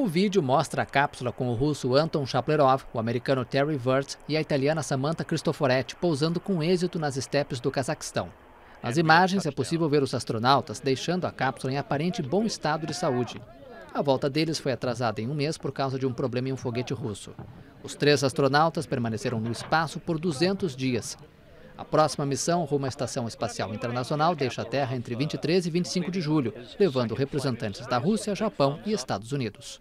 O vídeo mostra a cápsula com o russo Anton Chaplerov, o americano Terry Wirtz e a italiana Samantha Cristoforetti pousando com êxito nas estepes do Cazaquistão. Nas imagens é possível ver os astronautas deixando a cápsula em aparente bom estado de saúde. A volta deles foi atrasada em um mês por causa de um problema em um foguete russo. Os três astronautas permaneceram no espaço por 200 dias. A próxima missão rumo à Estação Espacial Internacional deixa a Terra entre 23 e 25 de julho, levando representantes da Rússia, Japão e Estados Unidos.